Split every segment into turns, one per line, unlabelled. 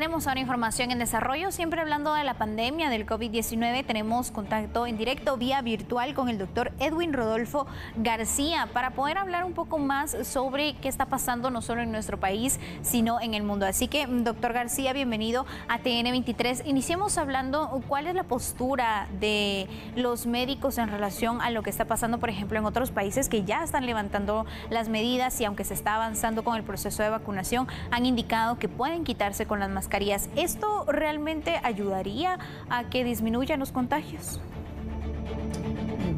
এখানে Tenemos ahora información en desarrollo, siempre hablando de la pandemia del COVID-19. Tenemos contacto en directo vía virtual con el doctor Edwin Rodolfo García para poder hablar un poco más sobre qué está pasando no solo en nuestro país, sino en el mundo. Así que, doctor García, bienvenido a TN23. Iniciemos hablando cuál es la postura de los médicos en relación a lo que está pasando, por ejemplo, en otros países que ya están levantando las medidas y aunque se está avanzando con el proceso de vacunación, han indicado que pueden quitarse con las mascarillas ¿Esto realmente ayudaría a que disminuyan los contagios?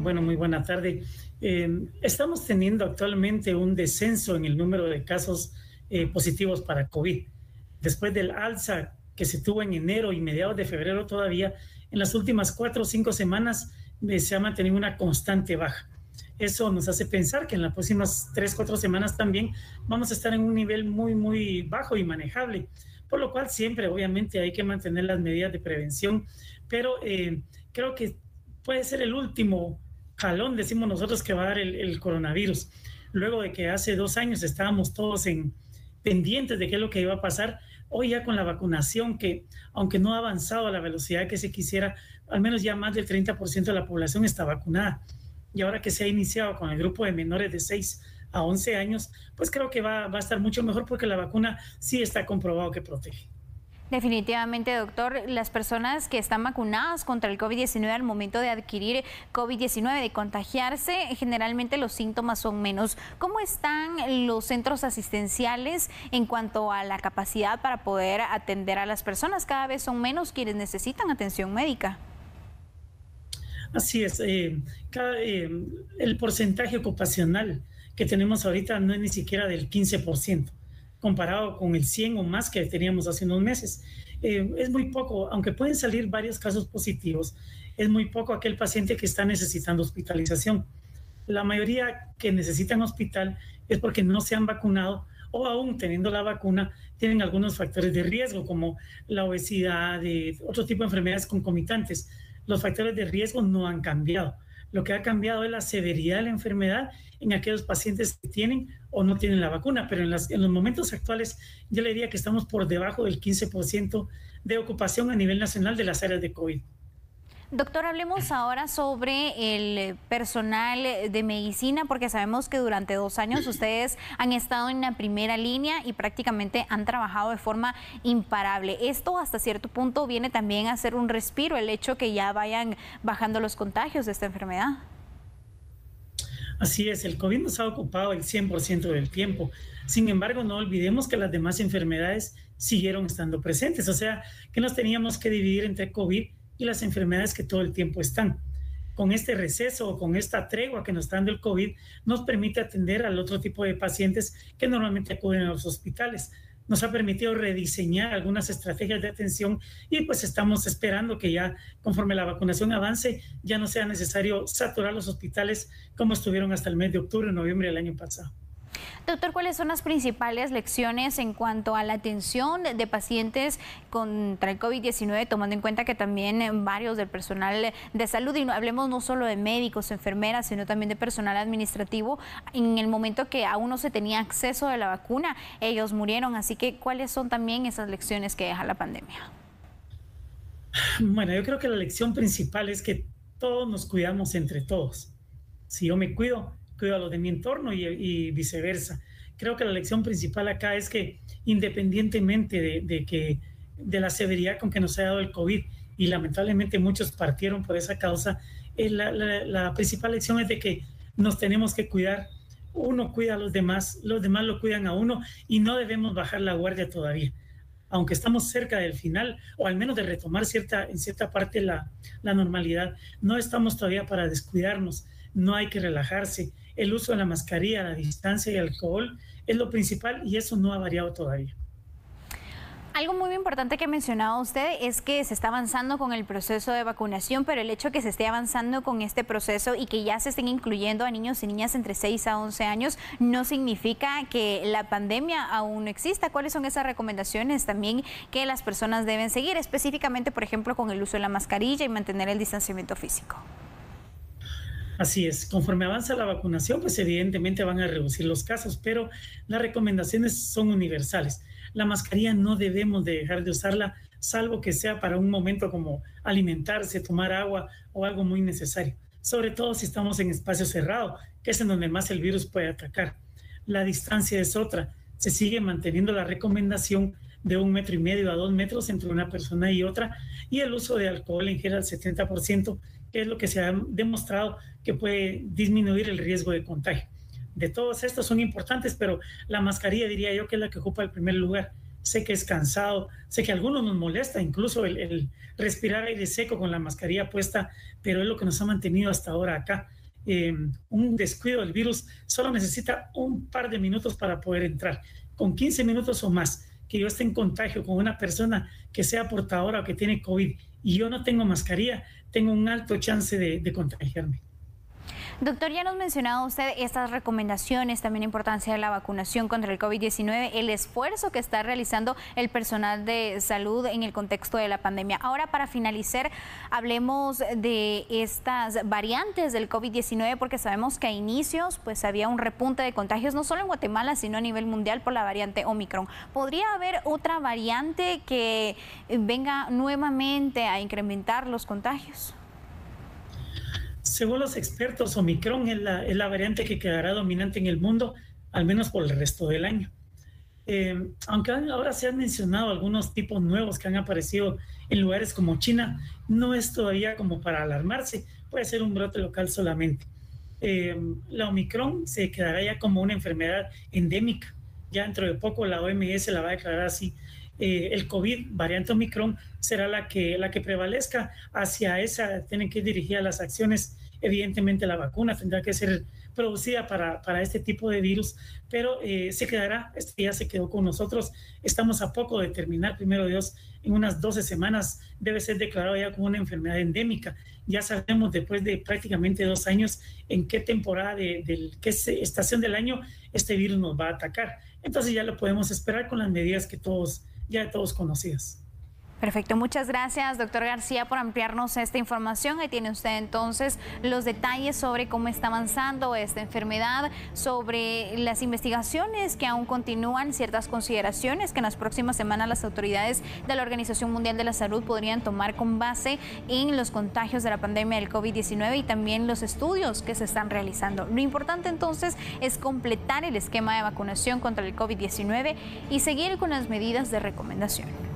Bueno, muy buena tarde. Eh, estamos teniendo actualmente un descenso en el número de casos eh, positivos para COVID. Después del alza que se tuvo en enero y mediados de febrero todavía, en las últimas cuatro o cinco semanas eh, se ha mantenido una constante baja. Eso nos hace pensar que en las próximas tres, cuatro semanas también vamos a estar en un nivel muy, muy bajo y manejable por lo cual siempre obviamente hay que mantener las medidas de prevención, pero eh, creo que puede ser el último jalón, decimos nosotros, que va a dar el, coronavirus. Luego de que hace dos años estábamos todos en pendientes de qué es lo que iba a pasar, hoy ya con la vacunación, que aunque no ha avanzado a la velocidad que se quisiera, al menos ya más del 30% de la población está vacunada. Y ahora que se ha iniciado con el grupo de menores de 6 a 11 años, pues creo que va, va a estar mucho mejor porque la vacuna sí está comprobado que protege.
Definitivamente, doctor, las personas que están vacunadas contra el COVID-19 al momento de adquirir COVID-19, de contagiarse, generalmente los síntomas son menos. ¿Cómo están los centros asistenciales en cuanto a la capacidad para poder atender a las personas? Cada vez son menos quienes necesitan atención médica.
Así es, eh, eh, el porcentaje ocupacional que tenemos ahorita no es ni siquiera del 15%, comparado con el 100 o más que teníamos hace unos meses. Eh, es muy poco, aunque pueden salir varios casos positivos, es muy poco aquel paciente que está necesitando hospitalización. La mayoría que necesitan hospital es porque no se han vacunado o aún teniendo la vacuna tienen algunos factores de riesgo como la obesidad, de otro tipo de enfermedades concomitantes. Los factores de riesgo no han cambiado. Lo que ha cambiado es la severidad de la enfermedad en aquellos pacientes que tienen o no tienen la vacuna, pero en, los momentos actuales yo le diría que estamos por debajo del 15% de ocupación a nivel nacional de las áreas de COVID.
Doctor, hablemos ahora sobre el personal de medicina, porque sabemos que durante dos años ustedes han estado en la primera línea y prácticamente han trabajado de forma imparable. Esto hasta cierto punto viene también a ser un respiro, el hecho que ya vayan bajando los contagios de esta enfermedad.
Así es, el COVID nos ha ocupado el 100% del tiempo. Sin embargo, no olvidemos que las demás enfermedades siguieron estando presentes, o sea, que nos teníamos que dividir entre COVID y las enfermedades que todo el tiempo están. Con este receso o con esta tregua que nos está dando el COVID, nos permite atender al otro tipo de pacientes que normalmente acuden a los hospitales. Nos ha permitido rediseñar algunas estrategias de atención y pues estamos esperando que ya conforme la vacunación avance, ya no sea necesario saturar los hospitales como estuvieron hasta el mes de octubre noviembre del año pasado.
Doctor, ¿cuáles son las principales lecciones en cuanto a la atención de, pacientes contra el COVID-19, tomando en cuenta que también eh, varios del personal de salud, y no, hablemos no solo de médicos, enfermeras, sino también de personal administrativo, en el momento que aún no se tenía acceso a la vacuna, ellos murieron. Así que, ¿cuáles son también esas lecciones que deja la pandemia?
Bueno, yo creo que la lección principal es que todos nos cuidamos entre todos. Si yo me cuido, cuido a los de mi entorno y, viceversa. Creo que la lección principal acá es que independientemente de, que de la severidad con que nos ha dado el COVID y lamentablemente muchos partieron por esa causa, eh, la, la, principal lección es de que nos tenemos que cuidar. Uno cuida a los demás, los demás lo cuidan a uno y no debemos bajar la guardia todavía. Aunque estamos cerca del final, o al menos de retomar cierta, en cierta parte la, la normalidad, no estamos todavía para descuidarnos, no hay que relajarse el uso de la mascarilla, la distancia y el alcohol es lo principal y eso no ha variado todavía.
Algo muy importante que mencionaba usted es que se está avanzando con el proceso de vacunación, pero el hecho que se esté avanzando con este proceso y que ya se estén incluyendo a niños y niñas entre 6 a 11 años no significa que la pandemia aún no exista. ¿Cuáles son esas recomendaciones también que las personas deben seguir, específicamente, por ejemplo, con el uso de la mascarilla y mantener el distanciamiento físico?
Así es, conforme avanza la vacunación, pues evidentemente van a reducir los casos, pero las recomendaciones son universales. La mascarilla no debemos de dejar de usarla, salvo que sea para un momento como alimentarse, tomar agua o algo muy necesario, sobre todo si estamos en espacio cerrado, que es en donde más el virus puede atacar. La distancia es otra, se sigue manteniendo la recomendación de un metro y medio a dos metros entre una persona y otra, y el uso de alcohol en gel al 70%, que es lo que se ha demostrado que puede disminuir el riesgo de contagio. De todos estos son importantes, pero la mascarilla diría yo que es la que ocupa el primer lugar. Sé que es cansado, sé que a algunos nos molesta incluso el, respirar aire seco con la mascarilla puesta, pero es lo que nos ha mantenido hasta ahora acá. Eh, un descuido del virus solo necesita un par de minutos para poder entrar. Con 15 minutos o más que yo esté en contagio con una persona que sea portadora o que tiene COVID y yo no tengo mascarilla, tengo un alto chance de contagiarme.
Doctor, ya nos mencionado usted estas recomendaciones, también importancia de la vacunación contra el COVID-19, el esfuerzo que está realizando el personal de salud en el contexto de la pandemia. Ahora, para finalizar, hablemos de estas variantes del COVID-19, porque sabemos que a inicios pues había un repunte de contagios, no solo en Guatemala, sino a nivel mundial por la variante Omicron. ¿Podría haber otra variante que venga nuevamente a incrementar los contagios?
Según los expertos, Omicron es la, variante que quedará dominante en el mundo, al menos por el resto del año. Eh, aunque ahora se han mencionado algunos tipos nuevos que han aparecido en lugares como China, no es todavía como para alarmarse, puede ser un brote local solamente. Eh, la Omicron se quedará ya como una enfermedad endémica. Ya dentro de poco la OMS la va a declarar así. Eh, el COVID, variante Omicron, será la que, la que prevalezca. Hacia esa tienen que dirigir las acciones Evidentemente la vacuna tendrá que ser producida para, para este tipo de virus, pero eh, se quedará, este ya se quedó con nosotros. Estamos a poco de terminar, primero Dios, en unas 12 semanas debe ser declarado ya como una enfermedad endémica. Ya sabemos después de prácticamente dos años en qué temporada, de, qué estación del año este virus nos va a atacar. Entonces ya lo podemos esperar con las medidas que todos, ya todos conocidas.
Perfecto, muchas gracias, doctor García, por ampliarnos esta información. Ahí tiene usted entonces los detalles sobre cómo está avanzando esta enfermedad, sobre las investigaciones que aún continúan, ciertas consideraciones que en las próximas semanas las autoridades de la Organización Mundial de la Salud podrían tomar con base en los contagios de la pandemia del COVID-19 y también los estudios que se están realizando. Lo importante entonces es completar el esquema de vacunación contra el COVID-19 y seguir con las medidas de recomendación.